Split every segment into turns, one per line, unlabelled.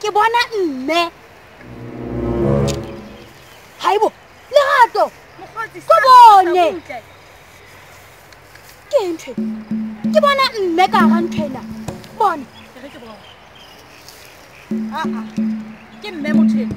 ke bona mme haibo lerato ko
bone ke ntho ke
bona
mme ka
ga ntho ena bone
ke mme motho
ena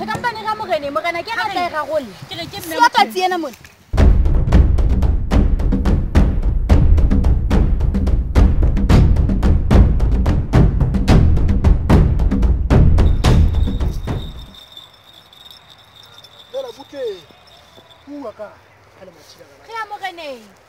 re kampane ga morene morena ke ena tlae gagolle seatatsi ena
mone
Hey.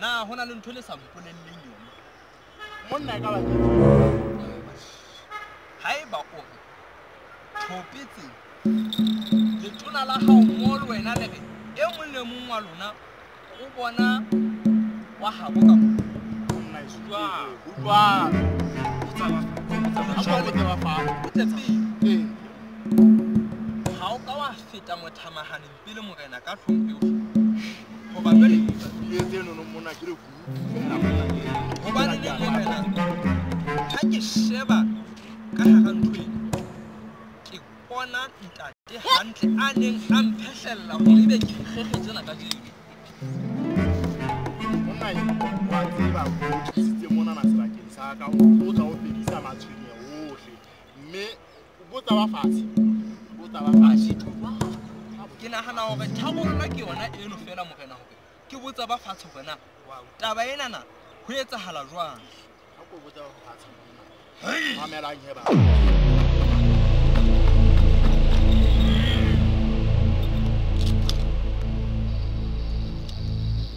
na go na le ntho le sa mpoleleleng yone
monna ka
ga e ba o re thopetse letona la gago mo le wena le re e mongwe le mongwe wa lona o bona wa gago ka
ga
o ka wa feta mothamaganeng pele morena ka tlhompego goba pele
le tse nono mona ke re ku
gobane le morena ga ke sheba ka gaka ntlo eno ke bona ntate gantle a neng a mphehlelela gore ebe ke kgege tsena ka jeno
monna e wa tseba o thusitse monana sebakeng sa ka o tla o fedisa matshwenye otlhe mme botsa wa fatshe botsa wa fatshe
ke nagana gore tlhabololo ke yona eno fela morena gore ke botsa ba fatshe gorena taba enana go etsagala jwang
mamelang he ba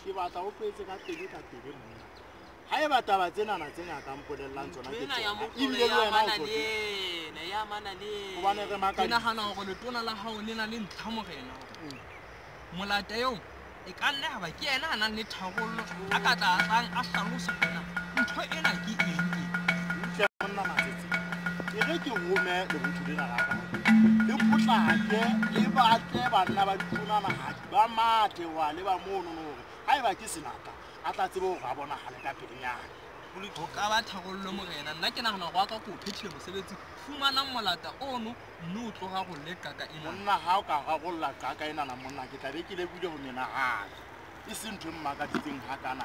ke batla o petse ka pele ka pele monna ga e bataba tsenana tse nyaka mpolelelang tsona ke ebile le wena gobane re
makanagana gore letona la gago le na le ntlha morena
mm.
molata eo e ka nne gaba ke ena a nang le thagololo a ka tla tlang a tlhalosa gona ntho ena ke eng
utlwa monna matsetse e re ke rome lebotho le na la gago le potlake le batle banna ba ditonana ba mate wa le ba mono no gore ga e ba ke senata a tla tsebe gore a bonagale ka pelenyana
o ka ba thagololo morena nna ke nagana go aka ko o phethile mosebetsi fumanang molata ono mme o tloga go le kaka e
monna ga o ka gagolola kaka e nana monna ke tlabe ke lebile go menagana e sentho e mmakaditseng ga kana